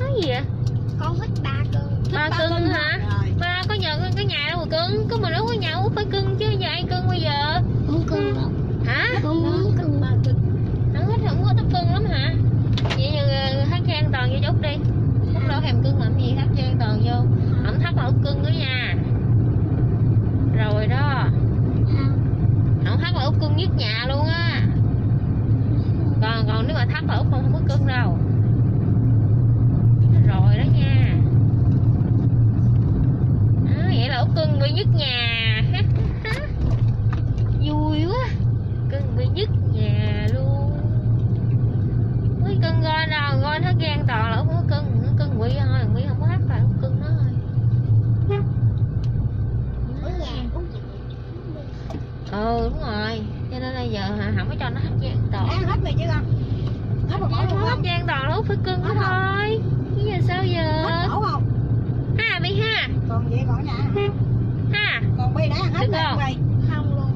nói gì vậy? Con thích ba cưng. Ba cưng hả? Rồi. ba có nhờ cái nhà đâu mà cưng. Có mình đâu có nhà út phải cưng chứ. Giờ ai cưng bây giờ? Muốn cưng đâu hả? Con muốn cưng ba cưng. Nó thích không có thích cưng lắm hả? Vậy giờ hát cho an toàn vô chút đi. Út đâu thèm cưng làm gì hát cho an toàn vô. Không thắt là út cưng nữa nha. Rồi đó. Không thắt là út cưng nhất nhà luôn á. Còn còn nếu mà thắt là út không, không có cưng đâu rồi đó nha. Đó, vậy là út cưng người nhất nhà. Vui quá. Cưng người nhất nhà luôn. Ui, cưng coi nào coi nó gan toàn là út cưng nó cưng quỷ thôi quỷ không có thắt là út cưng nó thôi. Ừ đúng rồi. Cho nên bây giờ hả không có cho nó hát gian toàn. Ăn hết rồi chứ con? Hết một hát không? gian toàn là út phải cưng nó Hết không? thôi bây giờ sao giờ? Hết ổ không? Ha bi ha. Còn vậy còn nhà ha. Còn bi đã hết Được rồi không? đây không luôn.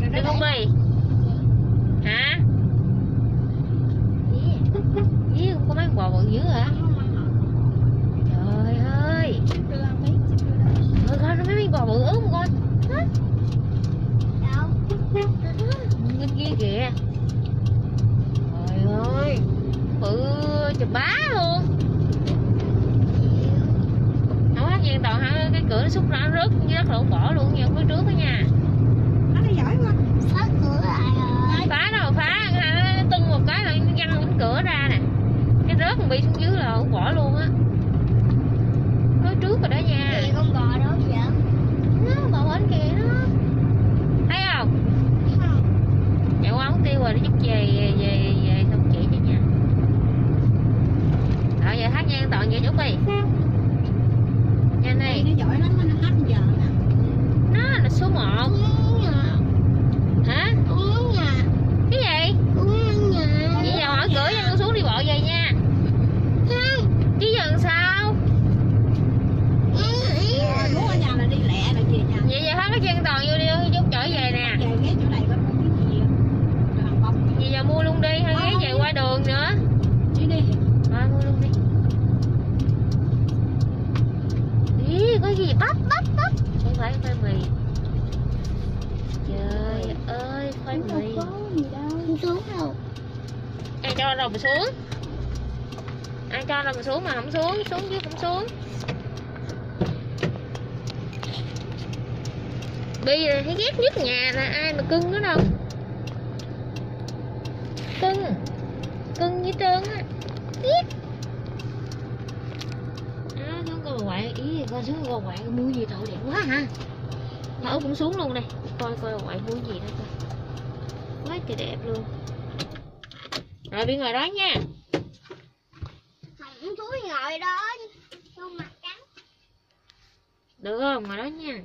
Rồi được nó không bi? Hả? Ý, không có mấy bò bự dữ hả? Trời ơi. Thôi coi nó mấy con bò bự ướt một con đâu? Bên kia kìa. Trời ơi. Bự chùm bá luôn Không hát gian toàn hả Cái cửa nó xúc nó rớt đất lỗ bỏ luôn nha phía trước đó nha. Nó nó giỏi quá. Phá cửa lại rồi Phá đâu phá. Nó tung một cái là văng cánh cửa ra nè. Cái rớt còn bị xuống dưới là ổng bỏ luôn á. Phía trước rồi đó nha. Thì con bò đó vậy Nó bò bển kìa nó Thấy không? Chạy qua ống tiêu rồi nó chút về về về, về xong chỉ cho nha Rồi giờ hát nha toàn vậy chút đi giỏi lắm nó hát giờ nè. Nó là số 1 con muốn nhà Hả? Cái gì? Vậy giờ hỏi cửa cho con xuống đi bộ về nha. Chứ giờ sao? Rồi, muốn ở nhà là đi lẹ là về nhà. Vậy giờ hát cái an toàn vô đi chút trở về nè. Vậy giờ mua luôn đi hay ghé về qua đường nữa đi đi Rồi mua luôn đi Ý có gì? Bắp bắp bắp. Không phải khoai mì. Trời ơi khoai mì. gì đâu. Không xuống đâu. Ai cho rồi mà xuống? Ai cho rồi mà xuống mà không xuống? Xuống chứ không xuống. Bây giờ thấy ghét nhất nhà là ai mà cưng nữa đâu. Cưng. Cưng như trơn á ghét à, xuống coi bà ngoại ý coi xuống coi bà ngoại mua gì tội đẹp quá hả? Thôi cũng xuống luôn đây coi coi ngoại mua gì đây coi. Quá trời đẹp luôn. Rồi bị ngồi đó nha. Không thúi ngồi đó không mặt trắng. Được không? Ngồi đó nha